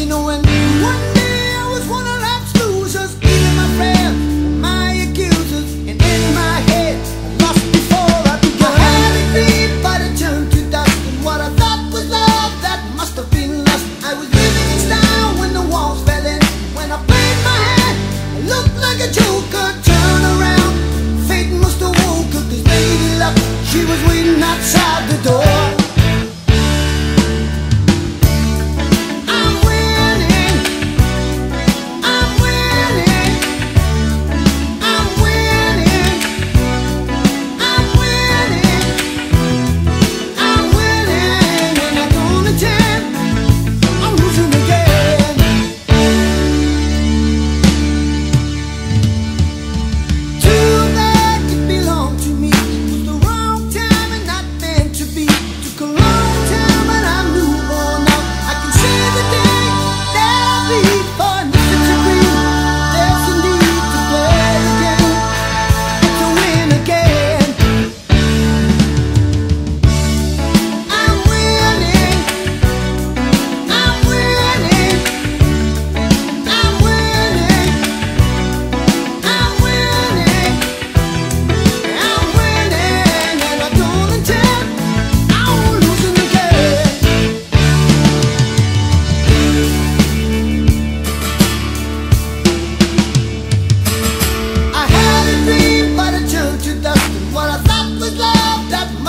You know when they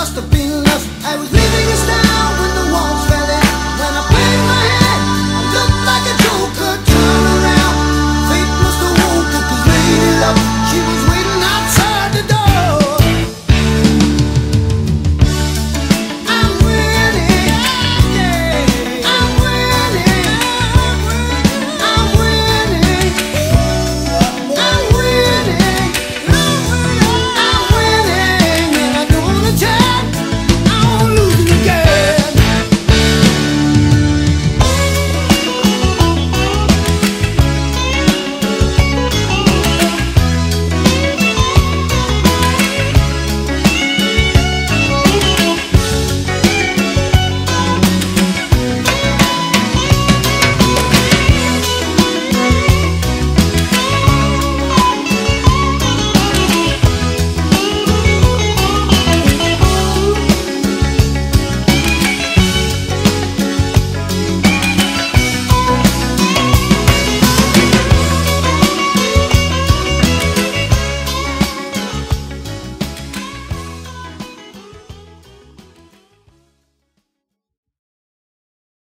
must have been lost. I was.